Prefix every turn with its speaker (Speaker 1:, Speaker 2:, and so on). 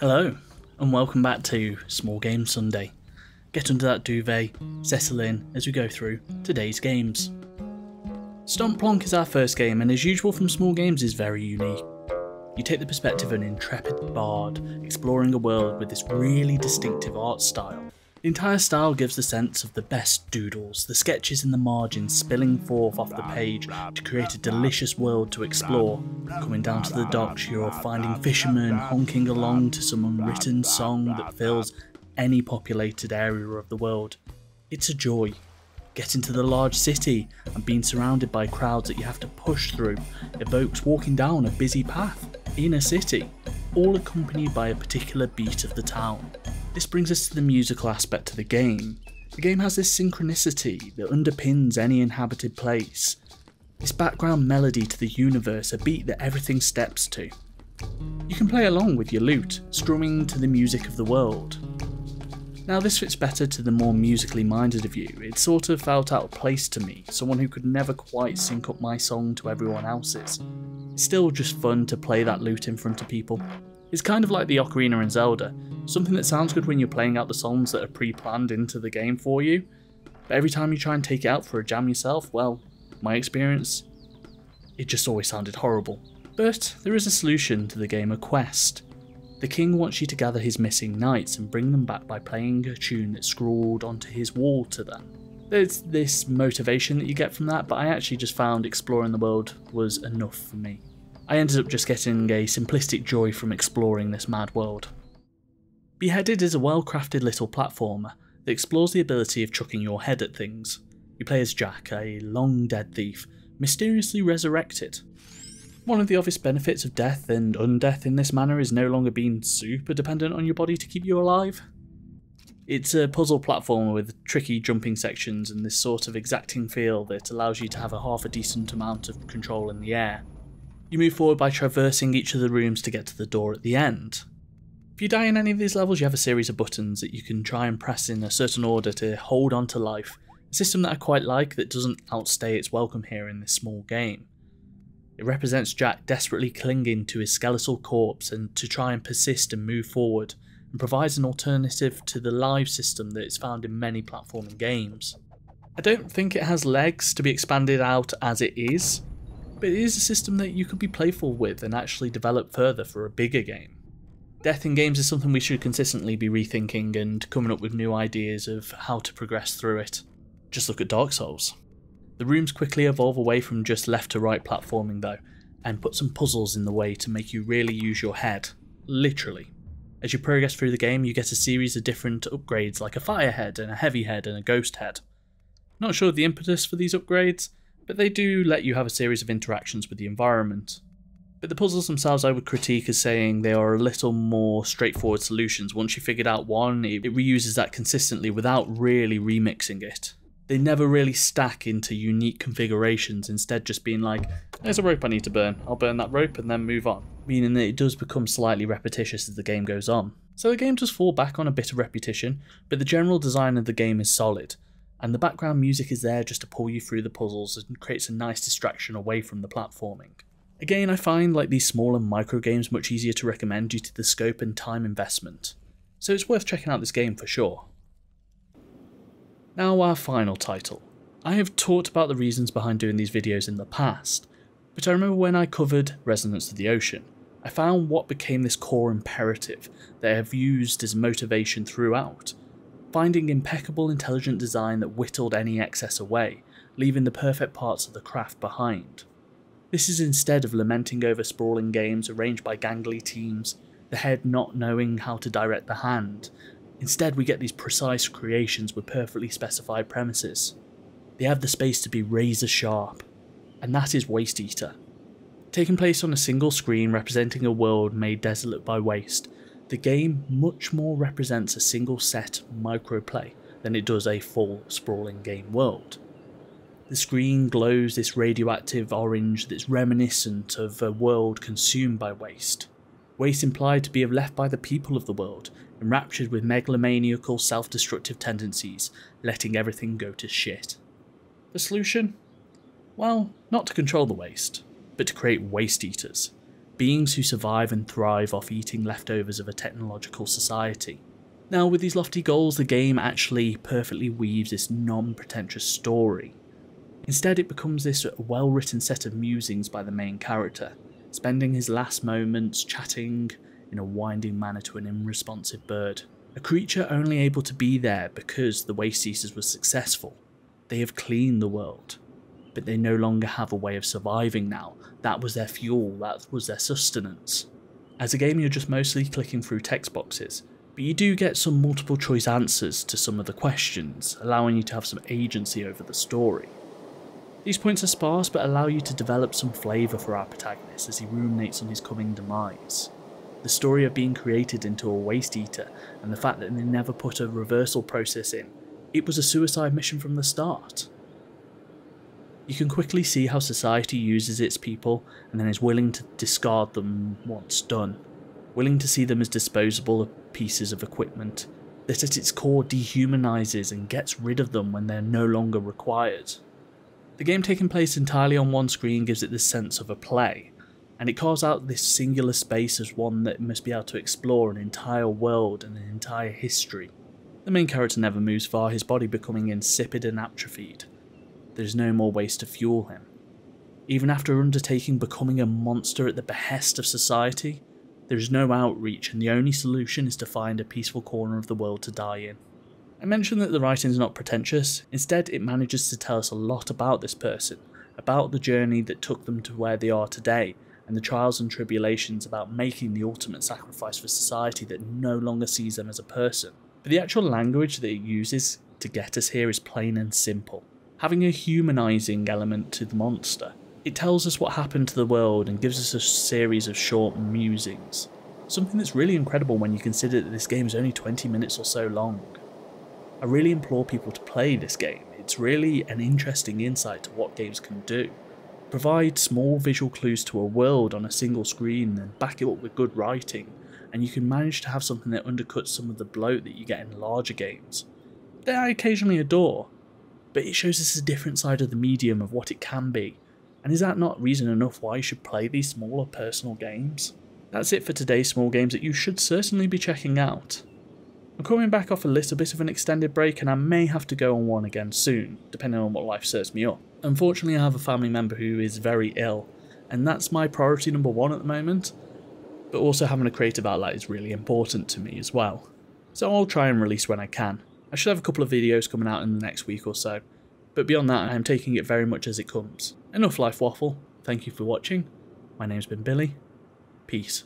Speaker 1: Hello, and welcome back to Small Game Sunday. Get under that duvet, settle in as we go through today's games. Stomp Plonk is our first game, and as usual from Small Games, is very unique. You take the perspective of an intrepid bard exploring a world with this really distinctive art style. The entire style gives the sense of the best doodles, the sketches in the margins spilling forth off the page to create a delicious world to explore. Coming down to the docks, you're finding fishermen honking along to some unwritten song that fills any populated area of the world. It's a joy. Getting to the large city and being surrounded by crowds that you have to push through evokes walking down a busy path in a city, all accompanied by a particular beat of the town. This brings us to the musical aspect to the game. The game has this synchronicity that underpins any inhabited place. This background melody to the universe, a beat that everything steps to. You can play along with your lute, strumming to the music of the world. Now this fits better to the more musically minded of you, it sort of felt out of place to me, someone who could never quite sync up my song to everyone else's. It's still just fun to play that lute in front of people. It's kind of like the ocarina in Zelda, something that sounds good when you're playing out the songs that are pre-planned into the game for you, but every time you try and take it out for a jam yourself, well, my experience, it just always sounded horrible. But there is a solution to the game, a quest. The king wants you to gather his missing knights and bring them back by playing a tune that's scrawled onto his wall to them. There's this motivation that you get from that, but I actually just found exploring the world was enough for me. I ended up just getting a simplistic joy from exploring this mad world. Beheaded is a well crafted little platformer that explores the ability of chucking your head at things. You play as Jack, a long dead thief, mysteriously resurrected. One of the obvious benefits of death and undeath in this manner is no longer being super dependent on your body to keep you alive. It's a puzzle platformer with tricky jumping sections and this sort of exacting feel that allows you to have a half a decent amount of control in the air. You move forward by traversing each of the rooms to get to the door at the end. If you die in any of these levels, you have a series of buttons that you can try and press in a certain order to hold on to life, a system that I quite like that doesn't outstay its welcome here in this small game. It represents Jack desperately clinging to his skeletal corpse and to try and persist and move forward, and provides an alternative to the live system that is found in many platforming games. I don't think it has legs to be expanded out as it is, but it is a system that you could be playful with and actually develop further for a bigger game. Death in games is something we should consistently be rethinking and coming up with new ideas of how to progress through it. Just look at Dark Souls. The rooms quickly evolve away from just left to right platforming though, and put some puzzles in the way to make you really use your head. Literally. As you progress through the game, you get a series of different upgrades like a fire head and a heavy head and a ghost head. Not sure of the impetus for these upgrades, but they do let you have a series of interactions with the environment. But the puzzles themselves I would critique as saying they are a little more straightforward solutions. Once you figured out one, it reuses that consistently without really remixing it. They never really stack into unique configurations, instead just being like, there's a rope I need to burn, I'll burn that rope and then move on. Meaning that it does become slightly repetitious as the game goes on. So the game does fall back on a bit of repetition, but the general design of the game is solid, and the background music is there just to pull you through the puzzles and creates a nice distraction away from the platforming. Again, I find like these smaller micro games much easier to recommend due to the scope and time investment, so it's worth checking out this game for sure. Now our final title. I have talked about the reasons behind doing these videos in the past, but I remember when I covered Resonance of the Ocean, I found what became this core imperative that I have used as motivation throughout, finding impeccable intelligent design that whittled any excess away, leaving the perfect parts of the craft behind. This is instead of lamenting over sprawling games arranged by gangly teams, the head not knowing how to direct the hand. Instead, we get these precise creations with perfectly specified premises. They have the space to be razor sharp, and that is Waste Eater. Taking place on a single screen representing a world made desolate by waste, the game much more represents a single set microplay than it does a full sprawling game world. The screen glows this radioactive orange that's reminiscent of a world consumed by waste. Waste implied to be left by the people of the world, enraptured with megalomaniacal self destructive tendencies, letting everything go to shit. The solution? Well, not to control the waste, but to create waste eaters beings who survive and thrive off eating leftovers of a technological society. Now, with these lofty goals, the game actually perfectly weaves this non pretentious story. Instead, it becomes this well written set of musings by the main character, spending his last moments chatting in a winding manner to an unresponsive bird. A creature only able to be there because the Waste Eaters was successful. They have cleaned the world, but they no longer have a way of surviving now. That was their fuel, that was their sustenance. As a game, you're just mostly clicking through text boxes, but you do get some multiple choice answers to some of the questions, allowing you to have some agency over the story. These points are sparse but allow you to develop some flavour for our protagonist as he ruminates on his coming demise. The story of being created into a waste eater and the fact that they never put a reversal process in, it was a suicide mission from the start. You can quickly see how society uses its people and then is willing to discard them once done, willing to see them as disposable pieces of equipment that at its core dehumanises and gets rid of them when they're no longer required. The game taking place entirely on one screen gives it this sense of a play, and it carves out this singular space as one that must be able to explore an entire world and an entire history. The main character never moves far, his body becoming insipid and atrophied. There is no more waste to fuel him. Even after undertaking becoming a monster at the behest of society, there is no outreach and the only solution is to find a peaceful corner of the world to die in. I mentioned that the writing is not pretentious, instead it manages to tell us a lot about this person, about the journey that took them to where they are today, and the trials and tribulations about making the ultimate sacrifice for society that no longer sees them as a person. But the actual language that it uses to get us here is plain and simple, having a humanising element to the monster. It tells us what happened to the world and gives us a series of short musings, something that's really incredible when you consider that this game is only 20 minutes or so long. I really implore people to play this game. It's really an interesting insight to what games can do. Provide small visual clues to a world on a single screen and back it up with good writing, and you can manage to have something that undercuts some of the bloat that you get in larger games. That I occasionally adore, but it shows us a different side of the medium of what it can be, and is that not reason enough why you should play these smaller personal games? That's it for today's small games that you should certainly be checking out. I'm coming back off a little bit of an extended break and I may have to go on one again soon, depending on what life serves me up. Unfortunately I have a family member who is very ill, and that's my priority number one at the moment, but also having a creative outlet is really important to me as well. So I'll try and release when I can. I should have a couple of videos coming out in the next week or so, but beyond that I am taking it very much as it comes. Enough life waffle, thank you for watching, my name's been Billy, peace.